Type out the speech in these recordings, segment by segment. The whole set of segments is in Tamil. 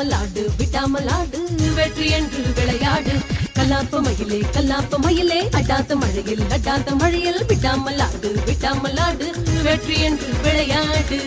விடாமல் ஆடு விடாமல் ஆடு வெற்றி என்று விளையாடு. கல்லாப்ப மயிலே கல்லாப்ப மயிலே அட்டாத்த மழையில் அட்டாத்த மழையில் விடாமல் ஆடு விடாமல் ஆடு வெற்றி என்று விளையாடு.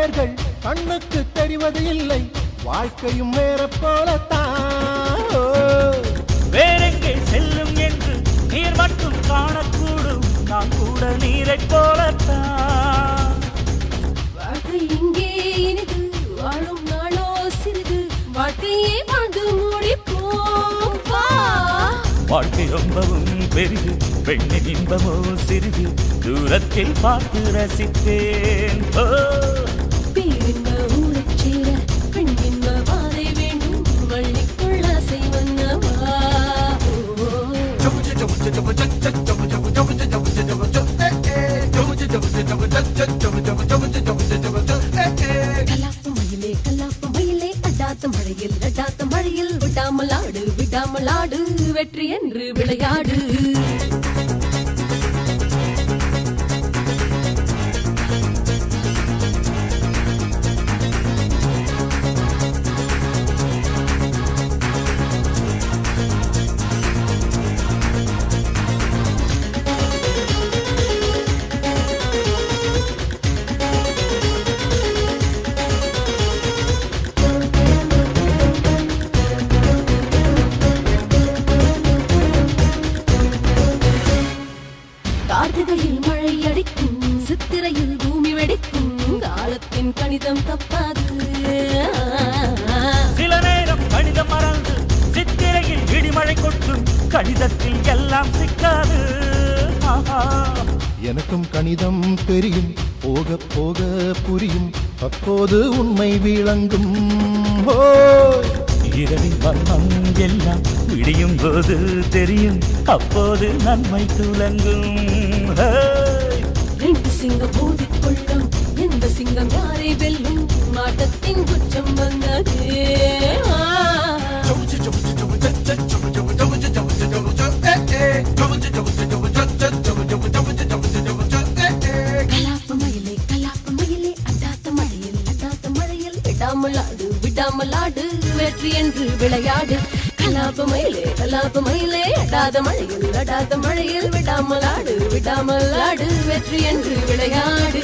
வேர்கள் கண்ணுக்கு தெரிவது இல்லை. வாழ்க்கையும் வேற போலத்தான். வேறெங்கே செல்லும் என்று நீர் மட்டும் காணக்கூடும். நான் கூட நீரைப் போலத்தான். வாழ்க்கை இங்கே இனிது வாழும் நாளோ சிறிது. வாழ்க்கையே வாழ்ந்து முடிப்போம். வாழ்க்கை ரொம்பவும் பெரிது பெண்ணின் இன்பமோ சிறிது. தூரத்தில் பார்த்து ரசித்தேன் ஓ, மழையில். விடாமல் ஆடு விடாமல் ஆடு வெற்றி என்று விளையாடு. கார்த்திகையில் மழை அடிக்கும் சித்திரையில் பூமி வெடிக்கும் காலத்தின் கணிதம் தப்பாது. சில நேரம் கணிதம் மறந்து சித்திரையில் இடிமழை கொட்டும் கணிதத்தில் எல்லாம் சிக்காது. எனக்கும் கணிதம் தெரியும் போக போக புரியும் அப்போது உண்மை விளங்கும். ஓ. இரவின் வர்ணம் எல்லாம் விடியும் போது தெரியும். அப்போது நன்மை துலங்கும் ரெண்டு சிங்கம் மோதிக் எந்த சிங்கம் யாரை வெல்லும்? மாட்டத்தின் குற்றம் வந்தது. ஆ. விடாமல் ஆடு வெற்றி என்று விளையாடு. கலாப்ப மயிலே கலாப்ப மயிலே அடாத மழையில் அடாத மழையில் விடாமல் ஆடு விடாமல் ஆடு வெற்றி என்று விளையாடு.